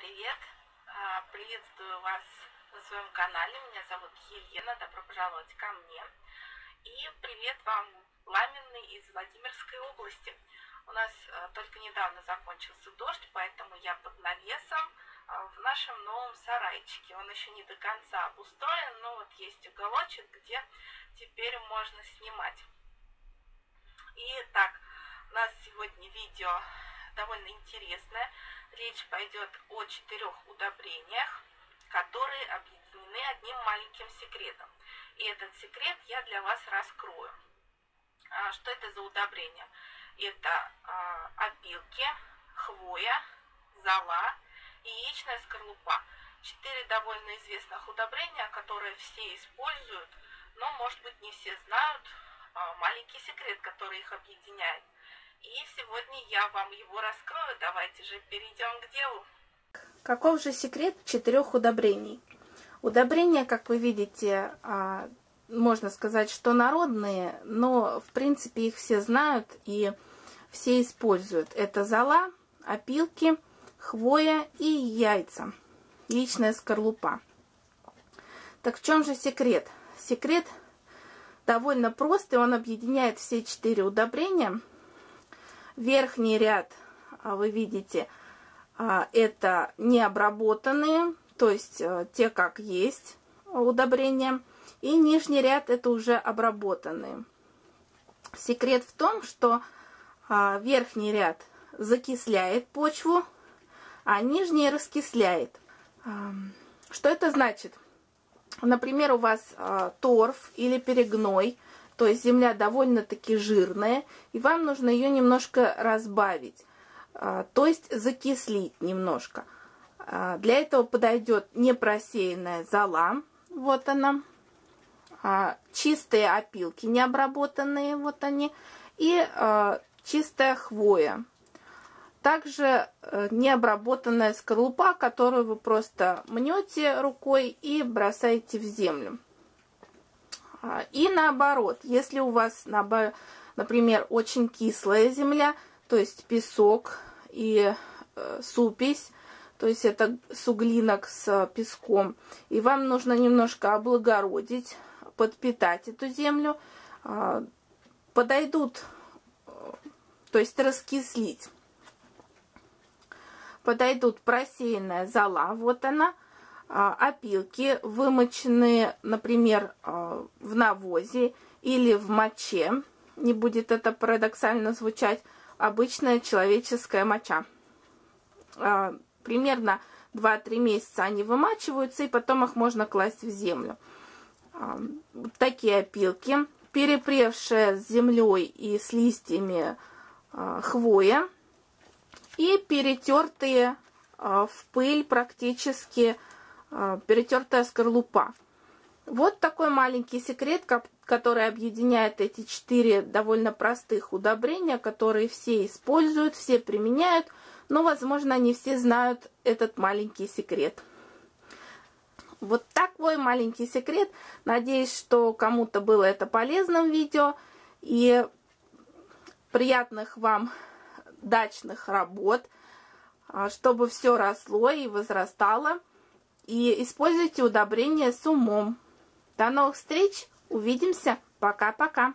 привет! А, приветствую вас на своем канале. Меня зовут Елена. Добро пожаловать ко мне. И привет вам, Ламенный из Владимирской области. У нас а, только недавно закончился дождь, поэтому я под навесом а, в нашем новом сарайчике. Он еще не до конца обустроен, но вот есть уголочек, где теперь можно снимать. И так, у нас сегодня видео довольно интересное пойдет о четырех удобрениях, которые объединены одним маленьким секретом. И этот секрет я для вас раскрою. А, что это за удобрения? Это а, опилки, хвоя, зола и яичная скорлупа. Четыре довольно известных удобрения, которые все используют, но, может быть, не все знают а, маленький секрет, который их объединяет. И сегодня я вам его раскрою. Давайте же перейдем к делу. Каков же секрет четырех удобрений? Удобрения, как вы видите, а, можно сказать, что народные, но в принципе их все знают и все используют. Это зола, опилки, хвоя и яйца, яичная скорлупа. Так в чем же секрет? Секрет довольно простый, он объединяет все четыре удобрения – Верхний ряд, а, вы видите, а, это необработанные, то есть а, те, как есть удобрения. И нижний ряд это уже обработанные. Секрет в том, что верхний ряд закисляет почву, а нижний раскисляет. Что это значит? Например, у вас торф или перегной – то есть земля довольно-таки жирная, и вам нужно ее немножко разбавить, а, то есть закислить немножко. А, для этого подойдет непросеянная зола, вот она, а, чистые опилки, необработанные, вот они, и чистая хвоя. Также э, необработанная скорлупа, которую вы просто мнете рукой и бросаете в землю. А, и наоборот, если у вас, например, очень кислая земля, то есть песок и э, супесь, то есть это суглинок с песком, и вам нужно немножко облагородить, подпитать эту землю, а, подойдут, э, то есть раскислить, подойдут просеянная зола, вот она, опилки, вымоченные, например, а, в навозе или в моче, не будет это парадоксально звучать, обычная человеческая моча. А, примерно 2-3 месяца они вымачиваются, и потом их можно класть в землю. Такие опилки, перепревшая с землей и с листьями хвоя, и перетертые в пыль практически а, перетертая скорлупа. Вот такой маленький секрет, который объединяет эти четыре довольно простых удобрения, которые все используют, все применяют, но, возможно, не все знают этот маленький секрет. Вот такой маленький секрет. Надеюсь, что кому-то было это полезным видео. И приятных вам дачных работ, а, чтобы все росло и возрастало и используйте удобрения с умом. До новых встреч, увидимся, пока-пока.